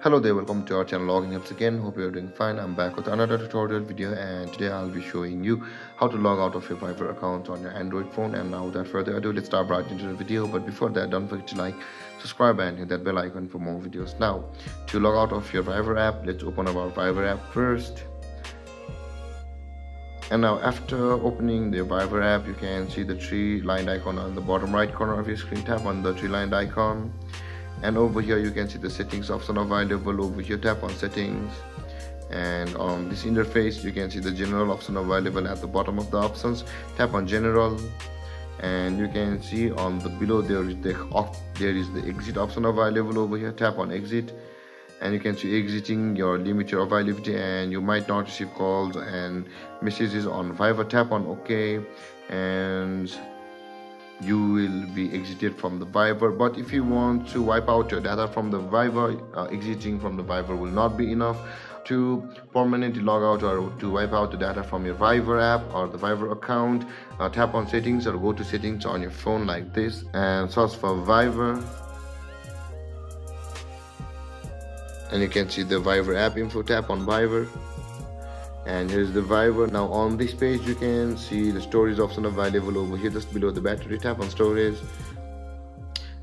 hello there welcome to our channel Login Helps again. Hope you're doing fine. I'm back with another tutorial video and today i'll be showing you how to log out of your Viber account on your android phone. And now without further ado let's start right into the video. But before that don't forget to like subscribe and hit that bell icon for more videos. Now to log out of your Viber app let's open up our Viber app first. And now after opening the Viber app you can see the three lined icon on the bottom right corner of your screen. Tap on the three lined icon and over here you can see the settings option available over here. Tap on settings. And on this interface you can see the general option available at the bottom of the options. Tap on general. And you can see on the below there is the off there is the exit option available over here. Tap on exit. And you can see exiting your limit your availability. And you might not receive calls and messages on Viber tap on OK. And you will be exited from the Viber. but if you want to wipe out your data from the Viber, uh, exiting from the Viber will not be enough to permanently log out or to wipe out the data from your Viber app or the Viber account uh, tap on settings or go to settings on your phone like this and search for Viber. and you can see the Viber app info tap on Viber and here's the Viber now on this page you can see the storage option available over here just below the battery tap on storage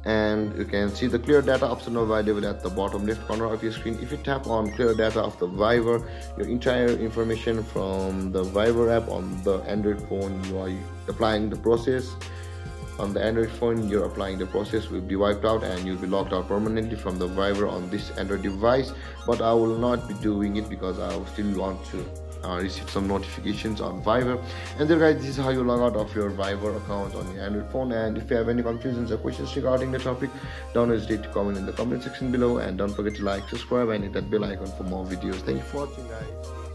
and you can see the clear data option available at the bottom left corner of your screen. If you tap on clear data of the Viber your entire information from the Viber app on the Android phone you are applying the process on the Android phone you're applying the process will be wiped out and you'll be locked out permanently from the Viber on this Android device. But I will not be doing it because I still want to uh, receive some notifications on Viber. And there guys this is how you log out of your Viber account on your Android phone. And if you have any confusions or questions regarding the topic don't hesitate to comment in the comment section below. And don't forget to like subscribe and hit that bell icon for more videos. Thank you for watching guys